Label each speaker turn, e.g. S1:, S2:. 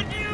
S1: What do you